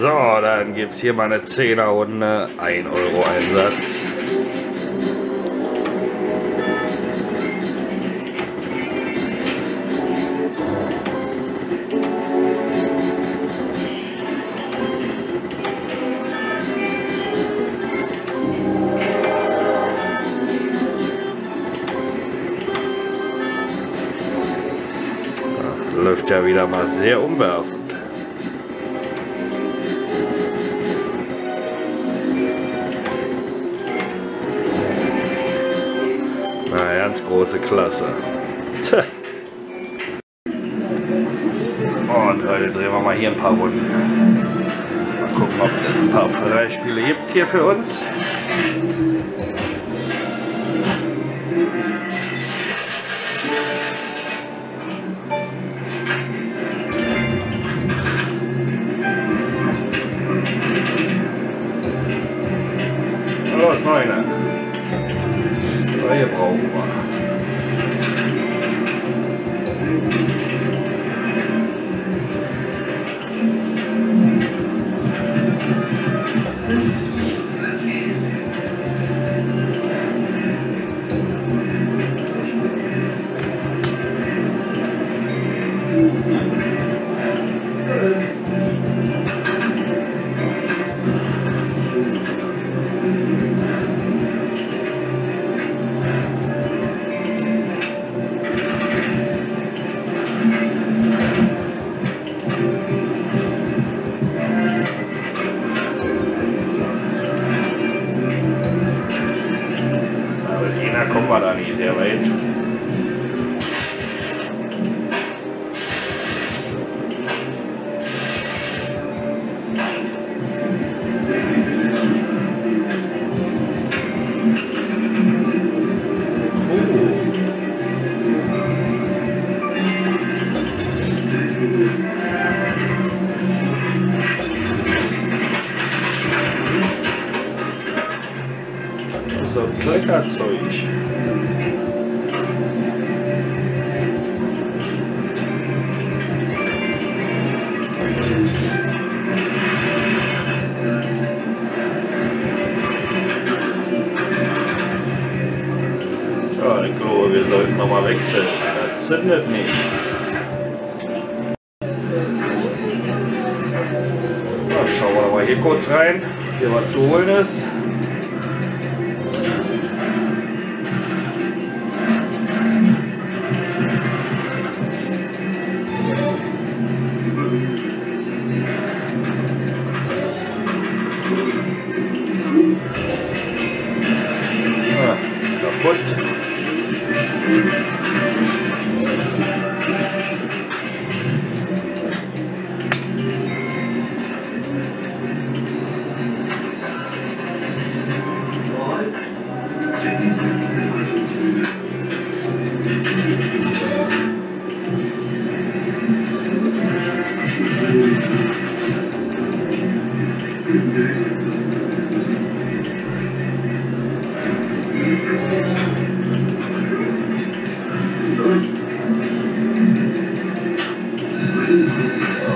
So, dann gibt es hier mal eine 10er Runde, 1 Euro Einsatz. Läuft ja wieder mal sehr umwerfend. Ganz große Klasse. Tja. Und heute drehen wir mal hier ein paar Runden. Mal gucken, ob es ein paar Freispiele gibt hier für uns. Los. So, hier brauchen wir. So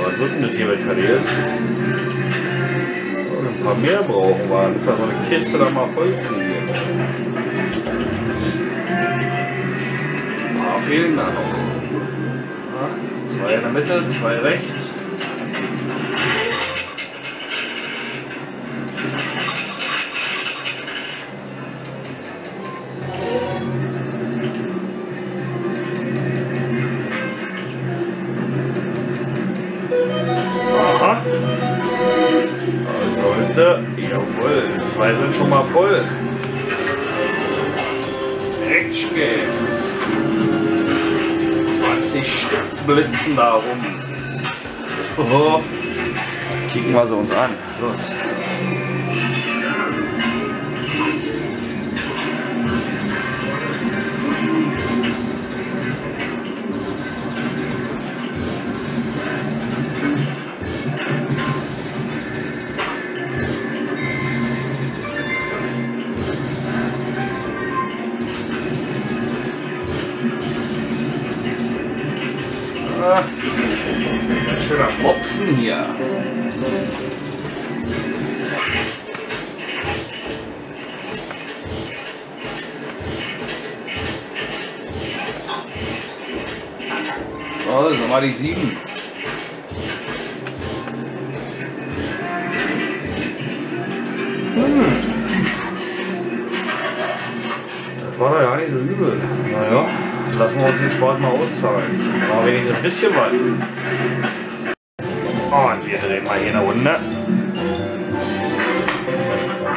was wird denn das hier, wenn ist? Oh, Ein paar mehr brauchen wir, damit wir so eine Kiste da mal voll kriegen. Ein paar fehlen da noch. Zwei in der Mitte, zwei rechts. Voll. Action Games. 20 Stück blitzen da rum. Oh. Kicken wir sie uns an. Los. aber schöner Mopsen hier. Oh, so mal die sieben. Hm. Das war ja gar nicht so übel. Naja lassen wir uns den Spaß mal auszahlen. Aber wenigstens ein bisschen was. Und wir drehen mal hier eine Runde.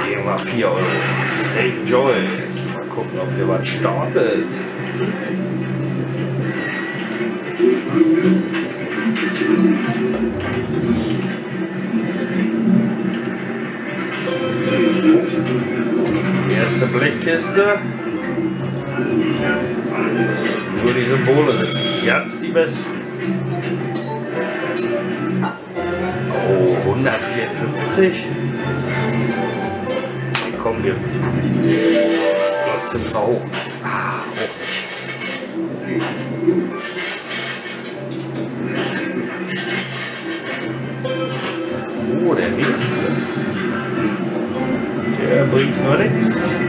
Gehen wir 4 Euro. Safe Joys. Mal gucken, ob hier was startet. Erste Blechkiste. Nur die Symbole sind ganz die besten. Oh, 154. Komm, wir. Lass den hoch. Ah, hoch. Oh, der nächste. Der bringt nur nichts.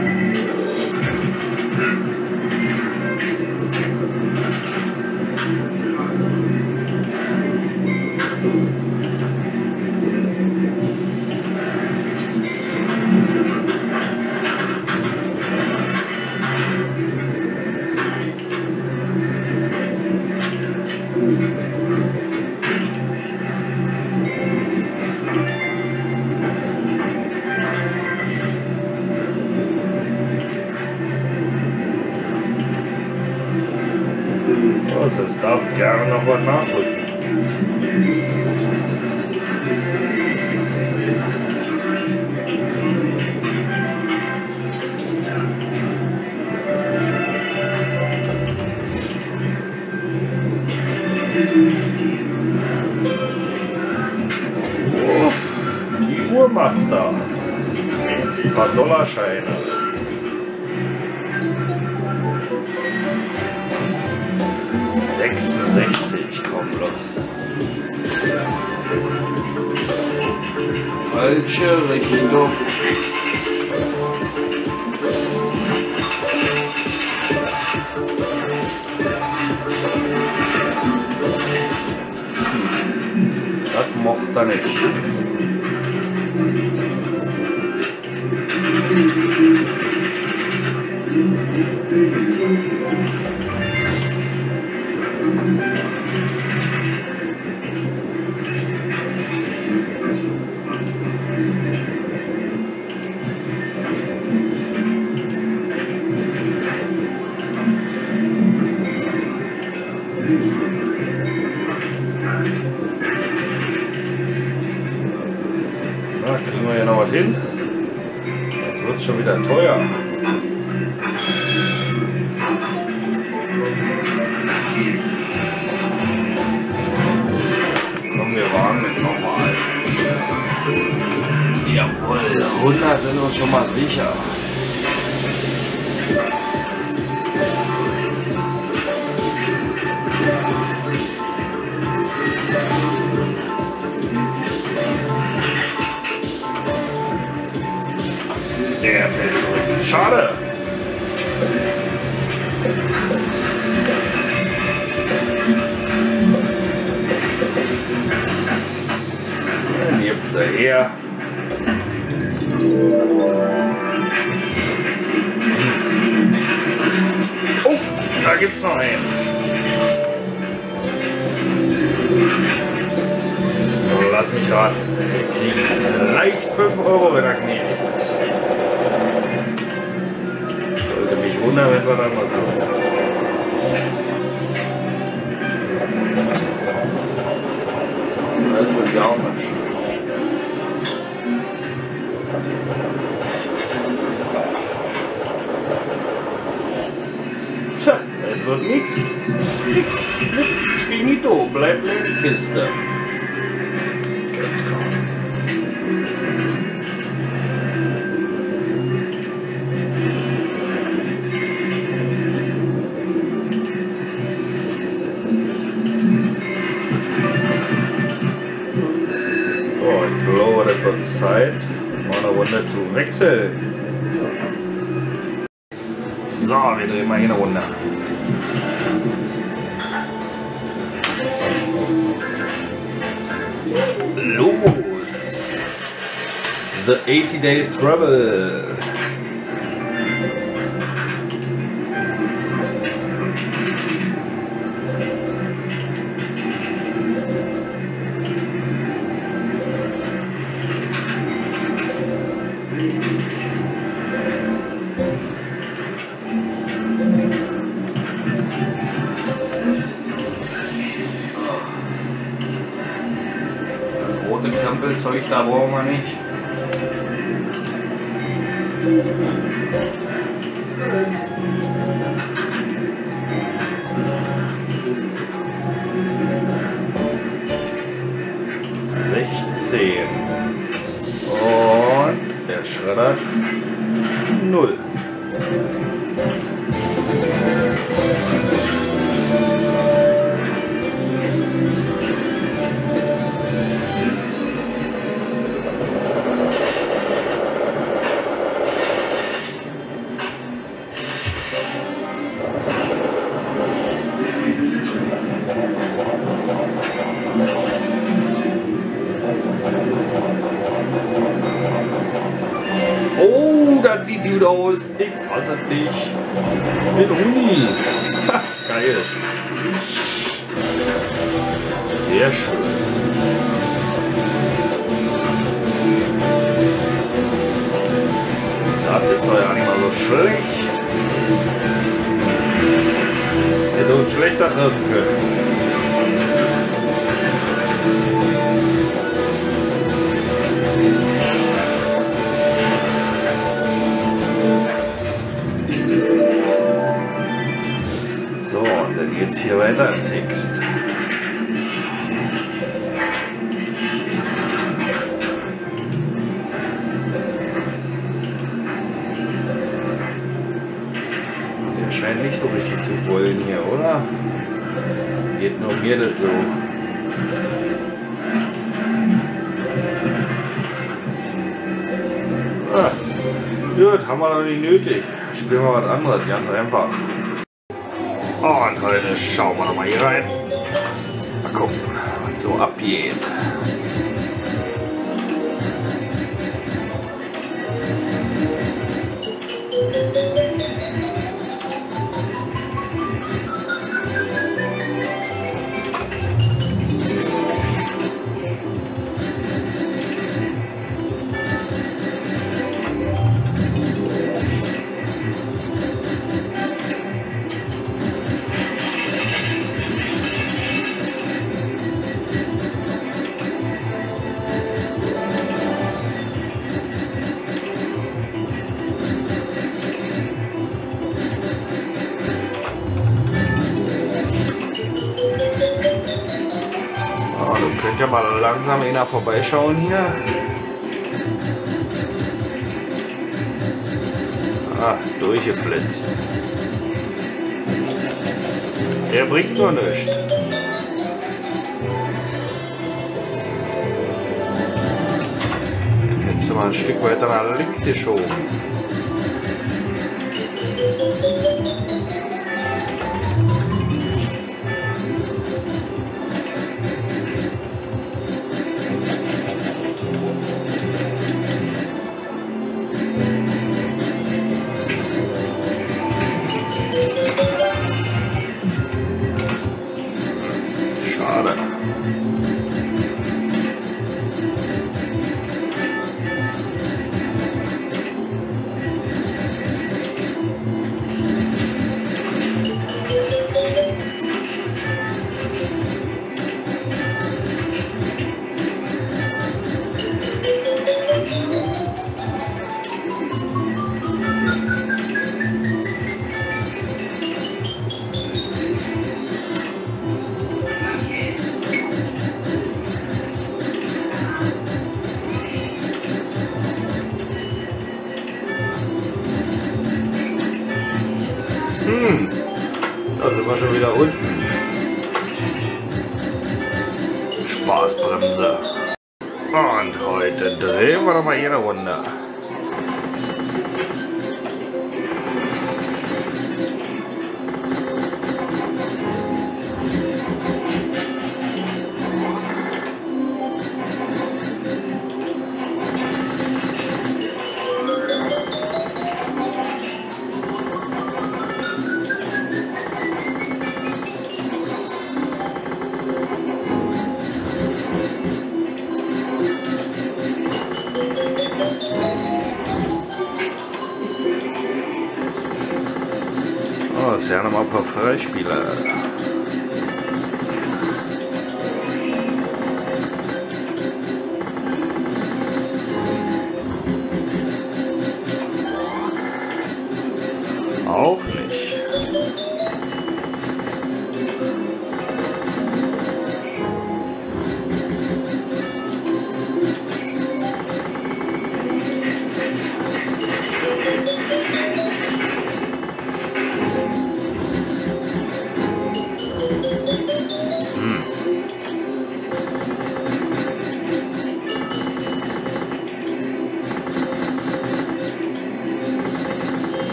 Was nachrücken. Die Uhr macht da. Jetzt ein paar Dollarscheine. Sechsundsechzig, komm los. Falsche Richtung. Das mochte er nicht. Na, schon wieder teuer. Der fällt zurück. Schade. Dann gibt's er her. Oh, da gibt's noch einen. So, lass mich raten. Wir kriegen vielleicht 5 Euro, wenn er gnädig wundern, wenn wir dann mal ja auch nicht. Tja, es wird nix. Nix, nix, finito. Bleibt in die Kiste. Zeit, mal eine Runde zu wechseln. So, wir drehen mal hier eine Runde. Los! The 80 Days Travel. Brauchen wir nicht. Sechzehn. Und der schreddert null. Sehr schön. Das ist doch ja nicht mal so schlecht. Hätte uns schlechter treffen Geht nur mir das so. Ah, gut, haben wir doch nicht nötig. Spielen wir was anderes, ganz einfach. Und heute schauen wir noch mal hier rein. Mal gucken, was so abgeht. Oh, du könnt ja mal langsam einer vorbeischauen hier. Ah, durchgeflitzt. Der bringt doch nichts. Jetzt mal ein Stück weiter nach links geschoben. Wieder unten. Spaßbremse. Und heute drehen wir noch mal hier eine Runde. Noch mal ein paar Freispieler.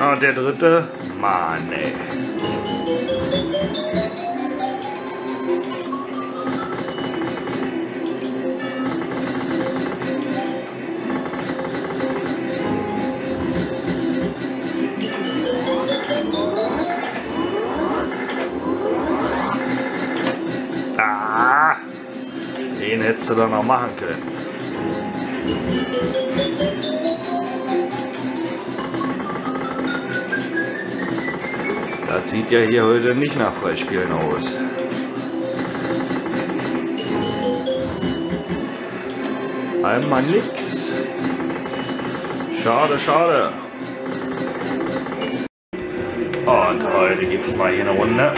Und der dritte? Mann, ey. Ah, den hättest du dann noch machen können. Das sieht ja hier heute nicht nach Freispielen aus. Einmal nix. Schade, schade. Und heute gibt es mal hier eine Runde.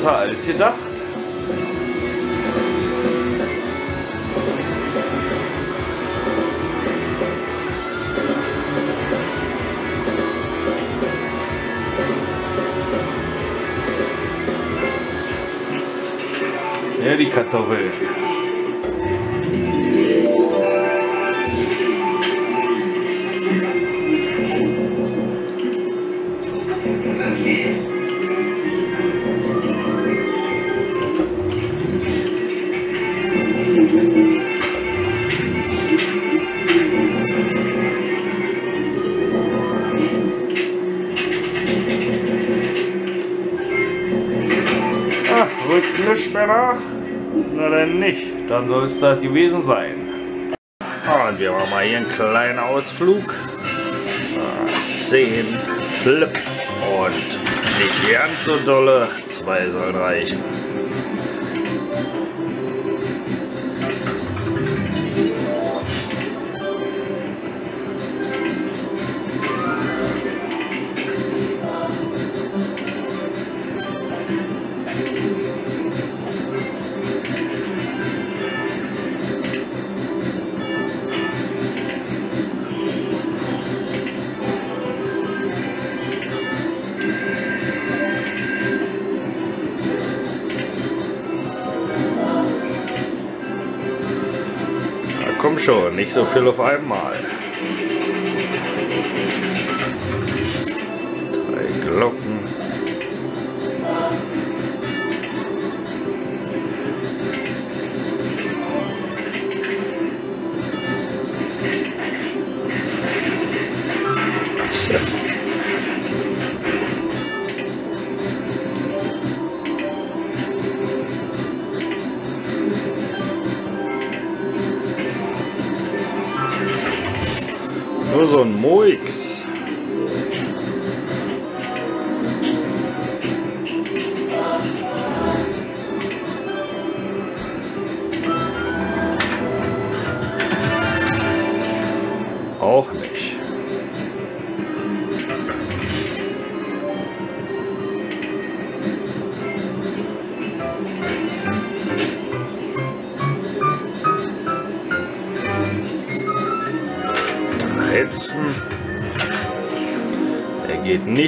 Besser als gedacht. Ja, die Kartoffel. mehr nach? Na denn nicht, dann soll es das gewesen sein. Und wir machen mal hier einen kleinen Ausflug. 10, Flip und nicht ganz so dolle, zwei sollen reichen. Thank schon, nicht so viel auf einmal. So ein Moix.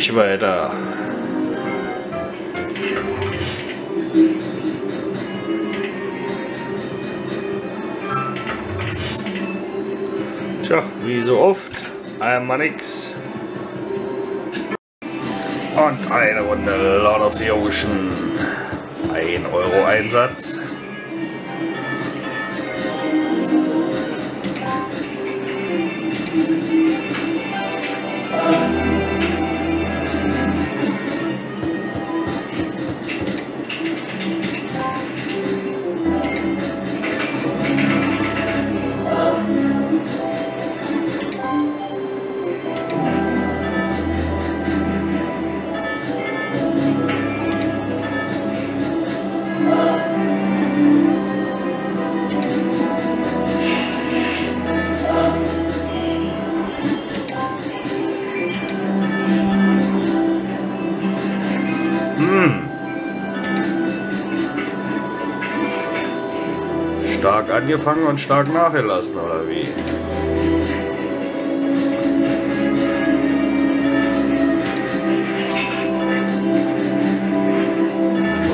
Nicht weiter. Tja, wie so oft, einmal nix. Und eine Runde Lord of the Ocean. Ein Euro Einsatz. Angefangen und stark nachgelassen, oder wie?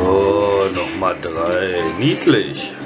Oh, nochmal drei. Niedlich.